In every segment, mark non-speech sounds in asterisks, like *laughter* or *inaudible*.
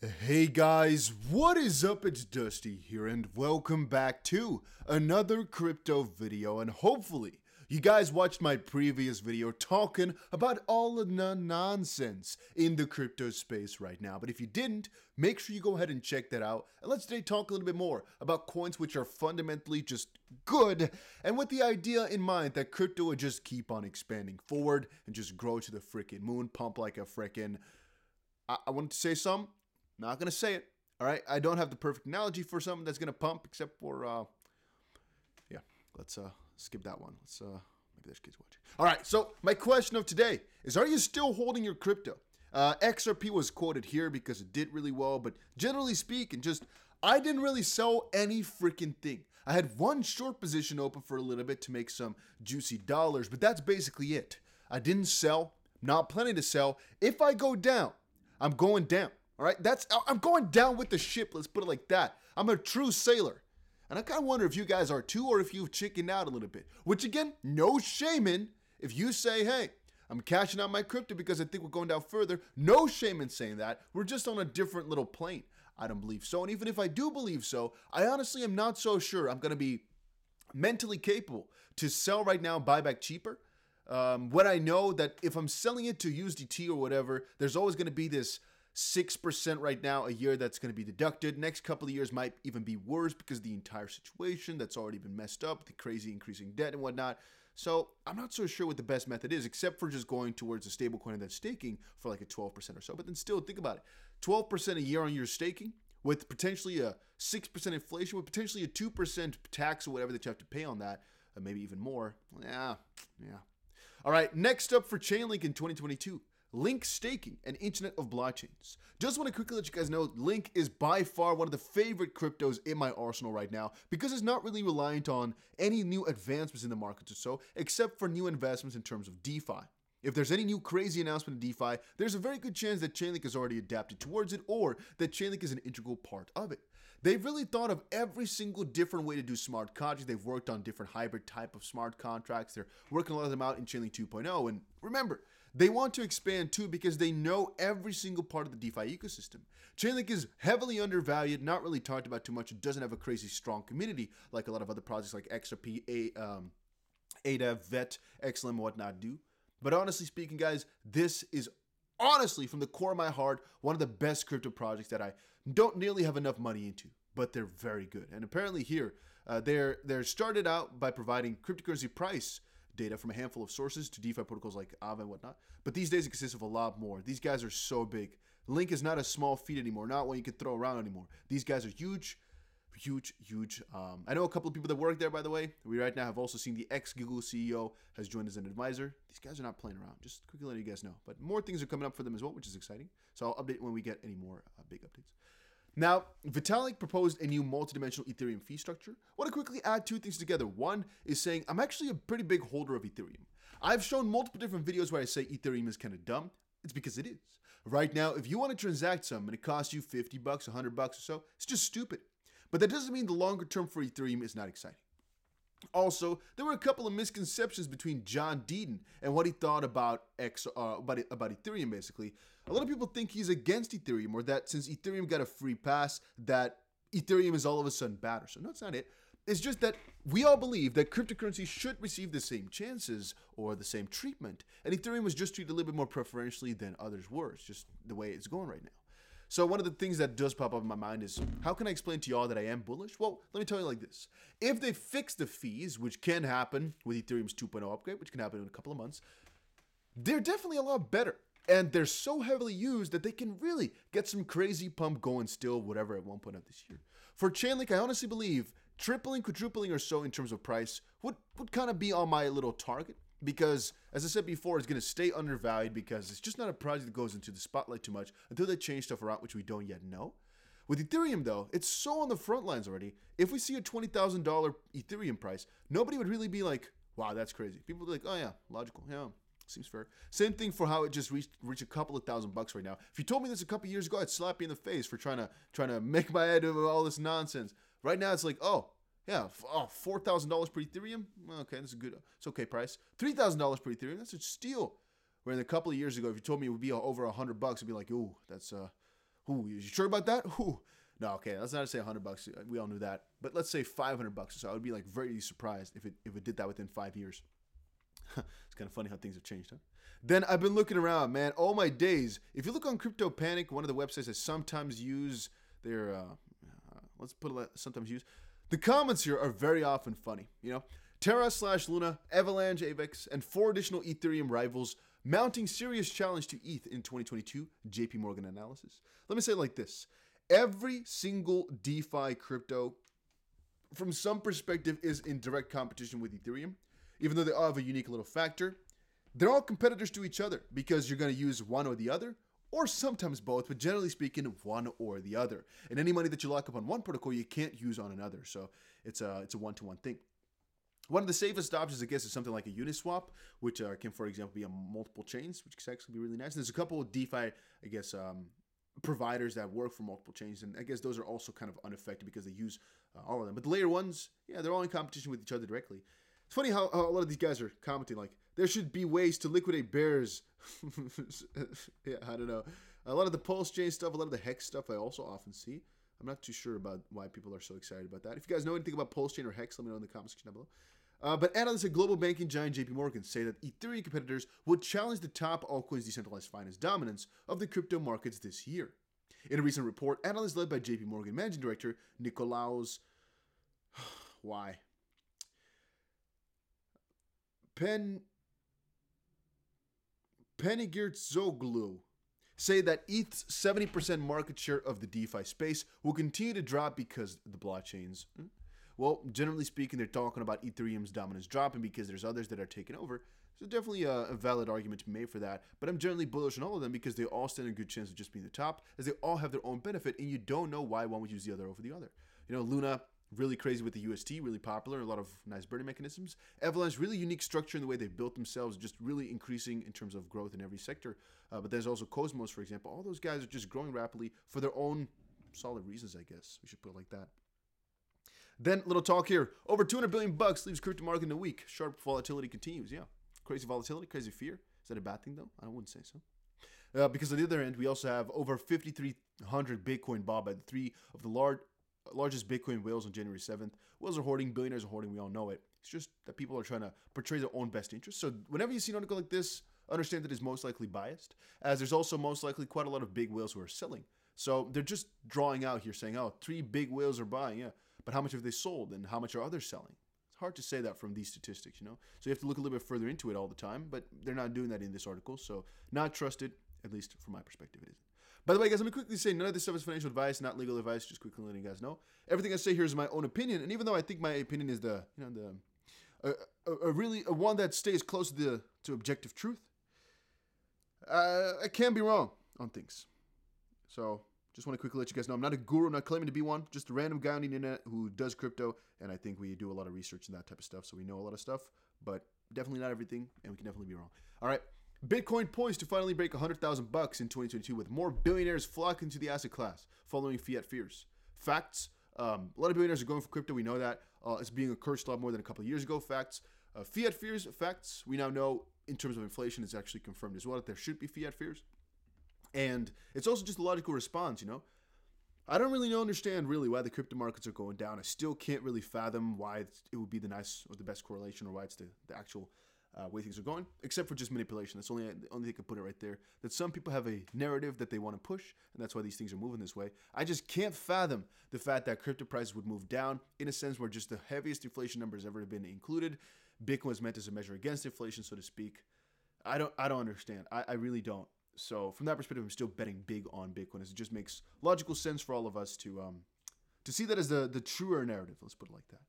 Hey guys, what is up? It's Dusty here, and welcome back to another crypto video. And hopefully, you guys watched my previous video talking about all of the nonsense in the crypto space right now. But if you didn't, make sure you go ahead and check that out. And let's today talk a little bit more about coins which are fundamentally just good, and with the idea in mind that crypto would just keep on expanding forward and just grow to the freaking moon, pump like a freaking. I, I wanted to say some not gonna say it. All right, I don't have the perfect analogy for something that's gonna pump, except for uh, yeah. Let's uh skip that one. Let's uh maybe there's kids watching. All right, so my question of today is: Are you still holding your crypto? Uh, XRP was quoted here because it did really well, but generally speaking, just I didn't really sell any freaking thing. I had one short position open for a little bit to make some juicy dollars, but that's basically it. I didn't sell, not planning to sell. If I go down, I'm going down. All right, that's I'm going down with the ship. Let's put it like that. I'm a true sailor, and I kind of wonder if you guys are too, or if you've chickened out a little bit. Which again, no shame in if you say, "Hey, I'm cashing out my crypto because I think we're going down further." No shame in saying that. We're just on a different little plane. I don't believe so, and even if I do believe so, I honestly am not so sure I'm going to be mentally capable to sell right now, buy back cheaper. Um, when I know that if I'm selling it to USDT or whatever, there's always going to be this 6% right now a year that's going to be deducted. Next couple of years might even be worse because the entire situation that's already been messed up, the crazy increasing debt and whatnot. So I'm not so sure what the best method is, except for just going towards a stable coin that's staking for like a 12% or so. But then still, think about it 12% a year on your staking with potentially a 6% inflation, with potentially a 2% tax or whatever that you have to pay on that, uh, maybe even more. Yeah, yeah. All right, next up for Chainlink in 2022. Link staking and Internet of Blockchains. Just want to quickly let you guys know Link is by far one of the favorite cryptos in my arsenal right now because it's not really reliant on any new advancements in the market or so, except for new investments in terms of DeFi. If there's any new crazy announcement in DeFi, there's a very good chance that Chainlink has already adapted towards it or that Chainlink is an integral part of it. They've really thought of every single different way to do smart contracts. They've worked on different hybrid type of smart contracts. They're working a lot of them out in Chainlink 2.0. And remember, they want to expand too because they know every single part of the DeFi ecosystem. Chainlink is heavily undervalued, not really talked about too much. It doesn't have a crazy strong community like a lot of other projects like XRP, A, um, ADA, VET, XLM, whatnot do. But honestly speaking, guys, this is honestly, from the core of my heart, one of the best crypto projects that I don't nearly have enough money into, but they're very good. And apparently here, uh, they're they're started out by providing cryptocurrency price data from a handful of sources to DeFi protocols like Aave and whatnot. But these days it consists of a lot more. These guys are so big. Link is not a small feat anymore, not one you can throw around anymore. These guys are huge, huge, huge. Um, I know a couple of people that work there, by the way. We right now have also seen the ex Google CEO has joined as an advisor. These guys are not playing around. Just quickly letting you guys know. But more things are coming up for them as well, which is exciting. So I'll update when we get any more uh, big updates. Now, Vitalik proposed a new multi-dimensional Ethereum fee structure. I want to quickly add two things together. One is saying I'm actually a pretty big holder of Ethereum. I've shown multiple different videos where I say Ethereum is kind of dumb. It's because it is. Right now, if you want to transact some and it costs you 50 bucks, 100 bucks or so, it's just stupid. But that doesn't mean the longer term for Ethereum is not exciting. Also, there were a couple of misconceptions between John Deaton and what he thought about X, uh, about about Ethereum. Basically, a lot of people think he's against Ethereum, or that since Ethereum got a free pass, that Ethereum is all of a sudden better. So no, it's not it. It's just that we all believe that cryptocurrency should receive the same chances or the same treatment, and Ethereum was just treated a little bit more preferentially than others were. It's just the way it's going right now. So one of the things that does pop up in my mind is how can I explain to y'all that I am bullish? Well, let me tell you like this. If they fix the fees, which can happen with Ethereum's 2.0 upgrade, which can happen in a couple of months, they're definitely a lot better. And they're so heavily used that they can really get some crazy pump going still, whatever, at one point of this year. For Chainlink, I honestly believe tripling, quadrupling or so in terms of price would, would kind of be on my little target because as I said before, it's going to stay undervalued because it's just not a project that goes into the spotlight too much until they change stuff around, which we don't yet know. With Ethereum, though, it's so on the front lines already. If we see a $20,000 Ethereum price, nobody would really be like, wow, that's crazy. People would be like, oh, yeah, logical. Yeah, seems fair. Same thing for how it just reached, reached a couple of thousand bucks right now. If you told me this a couple years ago, I'd slap you in the face for trying to trying to make my head of all this nonsense. Right now, it's like, oh, yeah, oh, four thousand dollars per Ethereum. Okay, that's a good, it's okay price. Three thousand dollars per Ethereum. That's a steal. Where in a couple of years ago, if you told me it would be over a hundred bucks, I'd be like, ooh, that's uh, Ooh, you sure about that? *laughs* Ooh. No, okay, let's not say 100 bucks. We all knew that. But let's say 500 bucks so. I would be like very surprised if it if it did that within five years. *laughs* it's kind of funny how things have changed, huh? Then I've been looking around, man. All my days. If you look on Crypto Panic, one of the websites I sometimes use, their uh, uh, let's put it sometimes use. The comments here are very often funny. You know, Terra slash Luna, Avalanche, AVAX, and four additional Ethereum rivals mounting serious challenge to ETH in 2022. JP Morgan analysis. Let me say it like this: every single DeFi crypto, from some perspective, is in direct competition with Ethereum, even though they all have a unique little factor. They're all competitors to each other because you're going to use one or the other, or sometimes both, but generally speaking, one or the other. And any money that you lock up on one protocol, you can't use on another. So it's a it's a one to one thing. One of the safest options, I guess, is something like a Uniswap, which uh, can, for example, be on multiple chains, which can actually be really nice. And there's a couple of DeFi, I guess, um, providers that work for multiple chains, and I guess those are also kind of unaffected because they use uh, all of them. But the layer ones, yeah, they're all in competition with each other directly. It's funny how, how a lot of these guys are commenting like there should be ways to liquidate bears. *laughs* yeah, I don't know. A lot of the Pulse chain stuff, a lot of the Hex stuff, I also often see. I'm not too sure about why people are so excited about that. If you guys know anything about Pulse chain or Hex, let me know in the comments section down below. Uh, but analysts at global banking giant JP Morgan say that Ethereum competitors would challenge the top altcoins decentralized finance dominance of the crypto markets this year. In a recent report, analysts led by JP Morgan managing director Nicolaus *sighs* why Pen Panigirtzoglou say that ETH's 70% market share of the DeFi space will continue to drop because the blockchains. Hmm? Well, generally speaking, they're talking about Ethereum's dominance dropping because there's others that are taking over. So definitely a, a, valid argument to be made for that. But I'm generally bullish on all of them because they all stand a good chance of just being the top, as they all have their own benefit, and you don't know why one would use the other over the other. You know, Luna really crazy with the UST, really popular, a lot of nice burning mechanisms. Avalanche, really unique structure in the way they built themselves, just really increasing in terms of growth in every sector. Uh, but there's also Cosmos, for example. All those guys are just growing rapidly for their own solid reasons, I guess. We should put it like that. Then, little talk here. Over 200 billion bucks leaves crypto market in a week. Sharp volatility continues. Yeah. Crazy volatility, crazy fear. Is that a bad thing, though? I wouldn't say so. Uh, because on the other end, we also have over 5,300 Bitcoin bought by three of the large largest Bitcoin whales on January 7th. Whales are hoarding, billionaires are hoarding, we all know it. It's just that people are trying to portray their own best interests. So whenever you see an article like this, understand that it's most likely biased, as there's also most likely quite a lot of big whales who are selling. So they're just drawing out here saying, oh, three big whales are buying, yeah. But how much have they sold and how much are others selling? It's hard to say that from these statistics, you know? So you have to look a little bit further into it all the time, but they're not doing that in this article. So not trusted, at least from my perspective, it isn't. By the way, guys, let me quickly say none of this stuff is financial advice, not legal advice. Just quickly letting you guys know. Everything I say here is my own opinion, and even though I think my opinion is the you know the a, a really a one that stays close to the to objective truth, uh, I can be wrong on things. So just want to quickly let you guys know I'm not a guru, I'm not claiming to be one, just a random guy on the internet who does crypto, and I think we do a lot of research and that type of stuff, so we know a lot of stuff, but definitely not everything, and we can definitely be wrong. All right. Bitcoin poised to finally break 100,000 bucks in 2022 with more billionaires flocking to the asset class following fiat fears. Facts, um, a lot of billionaires are going for crypto. We know that. Uh, it's being a lot more than a couple of years ago. Facts. Uh, fiat fears, facts. We now know in terms of inflation, it's actually confirmed as well that there should be fiat fears. And it's also just a logical response, you know? I don't really understand really why the crypto markets are going down. I still can't really fathom why it would be the nice or the best correlation or why it's the, the actual uh, way things are going, except for just manipulation. That's only only thing I can put it right there. That some people have a narrative that they want to push, and that's why these things are moving this way. I just can't fathom the fact that crypto prices would move down in a sense where just the heaviest inflation numbers ever been included. Bitcoin was meant as a measure against inflation, so to speak. I don't I don't understand. I, I really don't. So from that perspective, I'm still betting big on Bitcoin. As it just makes logical sense for all of us to um to see that as the the truer narrative. Let's put it like that.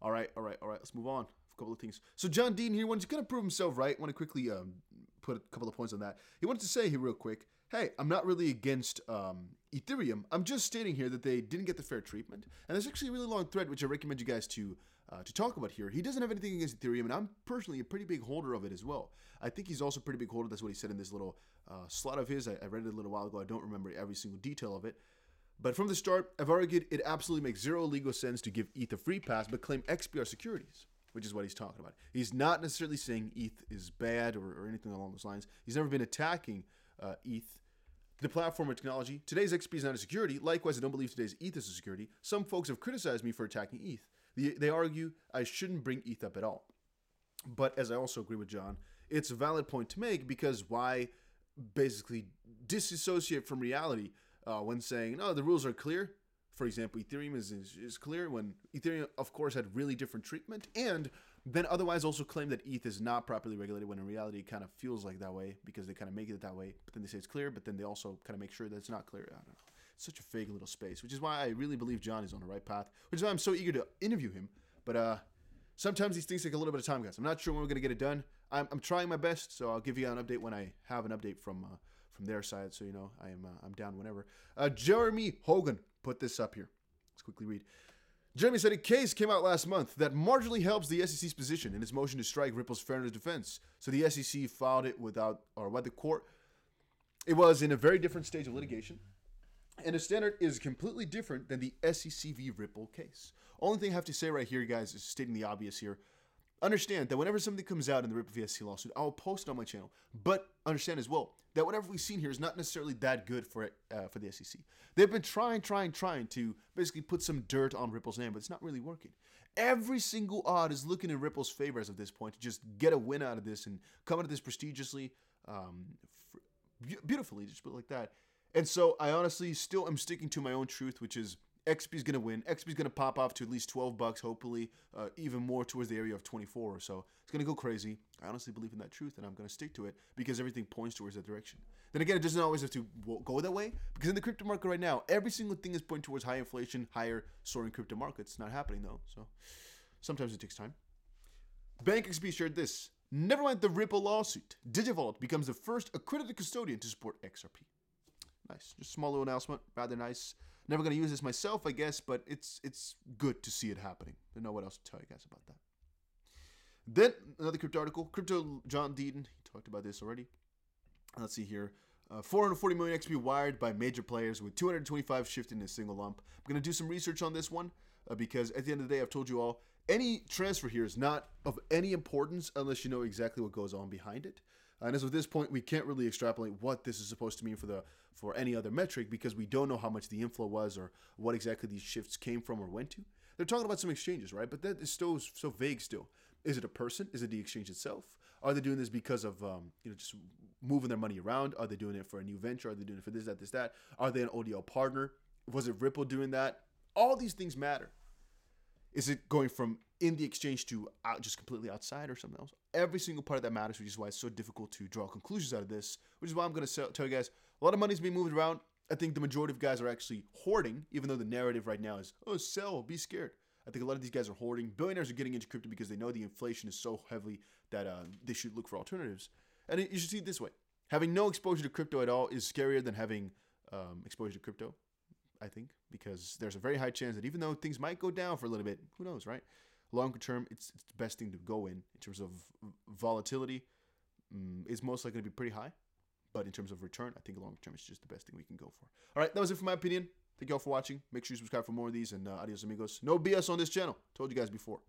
All right, all right, all right. Let's move on couple of things. So John Deaton here wants to kind of prove himself right. Want to quickly um, put a couple of points on that. He wanted to say here real quick, hey, I'm not really against um, Ethereum. I'm just stating here that they didn't get the fair treatment. And there's actually a really long thread which I recommend you guys to uh, to talk about here. He doesn't have anything against Ethereum, and I'm personally a pretty big holder of it as well. I think he's also a pretty big holder. That's what he said in this little uh, slot of his. I, I read it a little while ago. I don't remember every single detail of it. But from the start, I've argued it absolutely makes zero legal sense to give ETH a free pass but claim XRP securities which is what he's talking about. He's not necessarily saying ETH is bad or, or anything along those lines. He's never been attacking uh, ETH the platform or technology. Today's XRP is not a security. Likewise, I don't believe today's ETH is a security. Some folks have criticized me for attacking ETH. They argue I shouldn't bring ETH up at all. But as I also agree with John, it's a valid point to make because why basically disassociate from reality uh, when saying, no, the rules are clear. For example, Ethereum is, is, is clear when Ethereum, of course, had really different treatment and then otherwise also claim that ETH is not properly regulated when in reality it kind of feels like that way because they kind of make it that way. But then they say it's clear, but then they also kind of make sure that it's not clear. I don't know. It's such a vague little space, which is why I really believe John is on the right path, which is why I'm so eager to interview him. But uh, sometimes these things take a little bit of time, guys. I'm not sure when we're going to get it done. I'm, I'm trying my best, so I'll give you an update when I have an update from uh, from their side. So you know I am uh, I'm down whenever. Uh, Jeremy Hogan put this up here. Let's quickly read. Jeremy said a case came out last month that marginally helps the SEC's position in its motion to strike Ripple's fairness defense. So the SEC filed it without, or what the court. It was in a very different stage of litigation, and the standard is completely different than the SEC v Ripple case. Only thing I have to say right here, guys, is stating the obvious here understand that whenever something comes out in the Ripple VSC lawsuit, I'll post it on my channel. But understand as well that whatever we've seen here is not necessarily that good for it, uh, for the SEC. They've been trying, trying, trying to basically put some dirt on Ripple's name, but it's not really working. Every single odd is looking in Ripple's favor as of this point to just get a win out of this and come out of this prestigiously, um, beautifully, just put it like that. And so I honestly still am sticking to my own truth, which is XRP is going to win. XRP is going to pop off to at least 12 bucks, hopefully, uh, even more towards the area of 24 or so. It's going to go crazy. I honestly believe in that truth, and I'm going to stick to it because everything points towards that direction. Then again, it doesn't always have to go that way because in the crypto market right now, every single thing is pointing towards high inflation, higher soaring crypto markets. Not happening though, so sometimes it takes time. Bank XRP shared this. Never mind the Ripple lawsuit. DigiVault becomes the first accredited custodian to support XRP. Nice. Just small little announcement. Rather nice. Never gonna use this myself, I guess, but it's it's good to see it happening. I don't know what else to tell you guys about that. Then another crypto article. Crypto John Deaton. He talked about this already. Let's see here. Uh, 440 million XRP wired by major players with 225 shifted in a single lump. I'm going to do some research on this one uh, because at the end of the day, I've told you all any transfer here is not of any importance unless you know exactly what goes on behind it. And as of this point, we can't really extrapolate what this is supposed to mean for the for any other metric because we don't know how much the inflow was or what exactly these shifts came from or went to. They're talking about some exchanges, right? But that is still so vague. Still, is it a person? Is it the exchange itself? Are they doing this because of um, you know just moving their money around? Are they doing it for a new venture? Are they doing it for this, that, this, that? Are they an ODL partner? Was it Ripple doing that? All these things matter. Is it going from in the exchange to out, just completely outside or something else? Every single part of that matters, which is why it's so difficult to draw conclusions out of this. Which is why I'm going to tell you guys a lot of money's being moved around. I think the majority of guys are actually hoarding, even though the narrative right now is, oh, sell, be scared. I think a lot of these guys are hoarding. Billionaires are getting into crypto because they know the inflation is so heavy that uh, they should look for alternatives. And you should see it this way having no exposure to crypto at all is scarier than having um, exposure to crypto. I think, because there's a very high chance that even though things might go down for a little bit, who knows, right? Longer term, it's, it's the best thing to go in in terms of volatility. Um, is most likely to be pretty high, but in terms of return, I think long term is just the best thing we can go for. All right, that was it for my opinion. Thank you all for watching. Make sure you subscribe for more of these, and uh, adios amigos. No BS on this channel. Told you guys before.